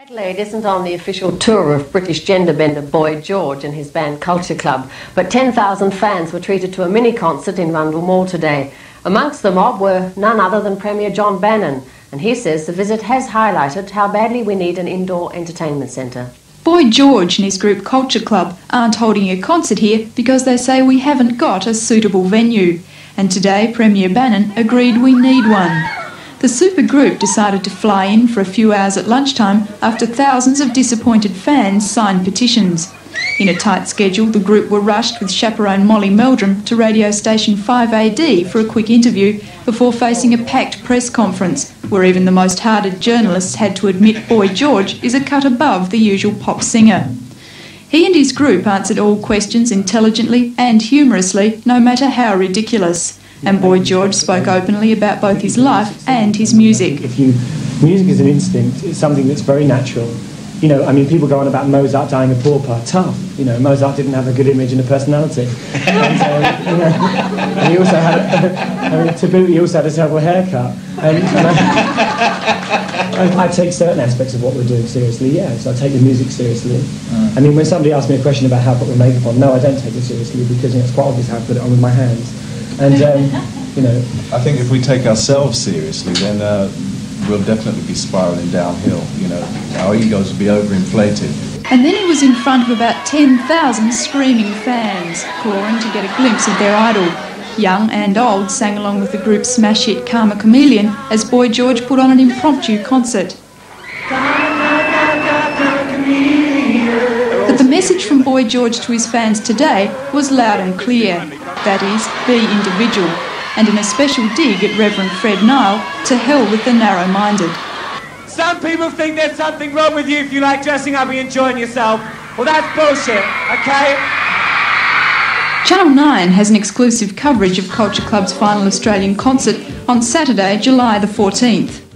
Adelaide isn't on the official tour of British gender bender Boy George and his band Culture Club, but 10,000 fans were treated to a mini concert in Rundle Mall today. Amongst the mob were none other than Premier John Bannon, and he says the visit has highlighted how badly we need an indoor entertainment centre. Boy George and his group Culture Club aren't holding a concert here because they say we haven't got a suitable venue. And today Premier Bannon agreed we need one. The super group decided to fly in for a few hours at lunchtime after thousands of disappointed fans signed petitions. In a tight schedule, the group were rushed with chaperone Molly Meldrum to radio station 5AD for a quick interview before facing a packed press conference, where even the most hardened journalists had to admit Boy George is a cut above the usual pop singer. He and his group answered all questions intelligently and humorously, no matter how ridiculous and Boy George spoke openly about both his life and his music. If you, music is an instinct, it's something that's very natural. You know, I mean, people go on about Mozart dying a pauper. Tough. You know, Mozart didn't have a good image and a personality. And, uh, you know, and he also had, I mean, to boot, he also had a terrible haircut. And, and I, I, I, take certain aspects of what we're doing seriously, yeah. So I take the music seriously. Mm. I mean, when somebody asks me a question about how I put my makeup on, no, I don't take it seriously because you know, it's quite obvious how I put it on with my hands. And, um, you know... I think if we take ourselves seriously, then uh, we'll definitely be spiralling downhill. You know, our egos will be overinflated. And then he was in front of about 10,000 screaming fans, clawing to get a glimpse of their idol. Young and old sang along with the group's smash hit Karma Chameleon as Boy George put on an impromptu concert. But the message from Boy George to his fans today was loud and clear that is, be individual, and in a special dig at Reverend Fred Nile, to hell with the narrow minded. Some people think there's something wrong with you if you like dressing up and enjoying yourself. Well, that's bullshit, okay? Channel 9 has an exclusive coverage of Culture Club's final Australian concert on Saturday, July the 14th.